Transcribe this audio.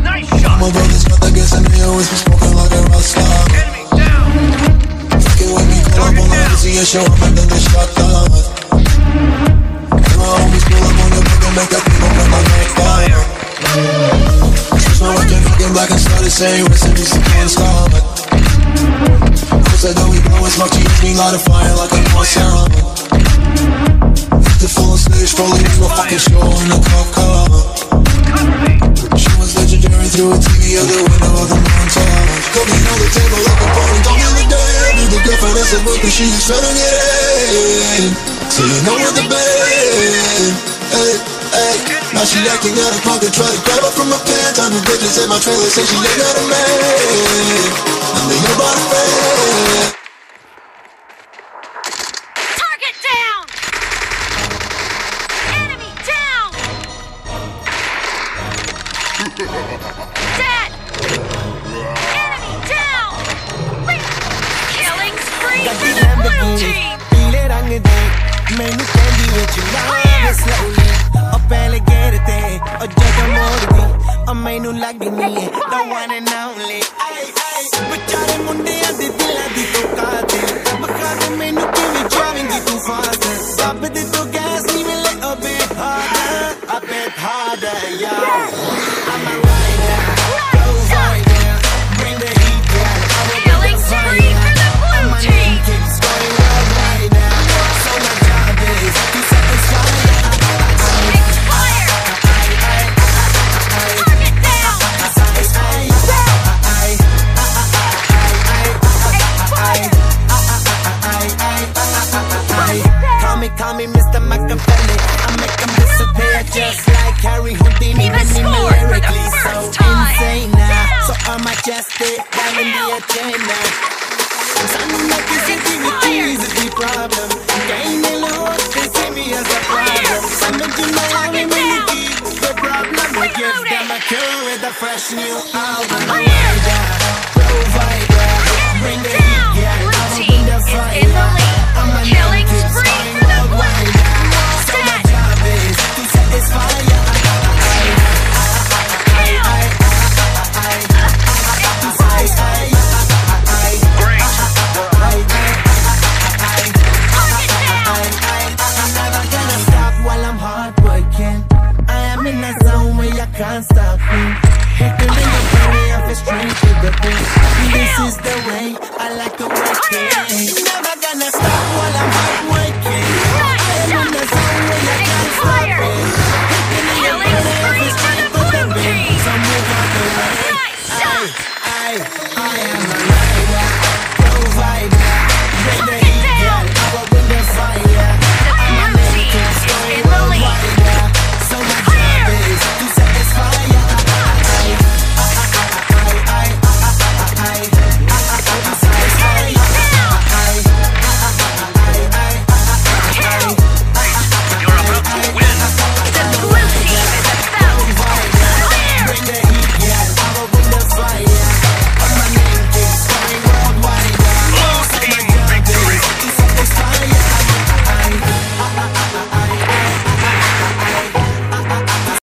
Nice shot. My brother's got that gas and they always smoking like a rock star. Enemy down. Fucking with me, call up on the Uzi and show up and then they shot down. And my homies pull up on your back and make that thing open like a fire. Switch my weapon, fucking black and started saying recipes you can't stop it. Cause I know we you use me light a fire like a Marcel. The full stage, rolling into a fucking show in a cop car. She was legendary through a TV out the window of the montage. Cooking on the table like a party, don't give a damn. Need the girlfriend that's a but she just tryna get in. So you know what the band. Hey, hey. Now she acting out of pocket, try to grab her from my pants. I'm the bitches in my trailer, say she ain't got a man. Dead! Enemy down! Killing spree for the blue team! ਪੀਲੇ ਰੰਗ ਦੇ ਮੈਨੂੰ ਕਹਿੰਦੀ ਵਿੱਚ ਲਾਵੇ slowly ਉਹ ਪਹਿਲੇ ਗੇਰ ਤੇ ਉਹ ਜਦੋਂ ਮੋੜਦੀ ਉਹ ਮੈਨੂੰ ਲੱਗਦੀ ਏ the one and only Me, Mr. Machiavelli. I make them disappear just like Harry Houdini. Team has With me scored for the lyrically so time. insane now. Down. So I'm majestic, diamond the agenda. Sounding like it's a Taking with fire. is the problem. Gain alone, they see me as a problem. Some of you know I'm Target in the down. problem, I give them a cure with a fresh new album. Provider, bring the can't stop me. Hitting in the body of a strength to the beat. This is the way I like to work it. Never gonna stop while I'm hard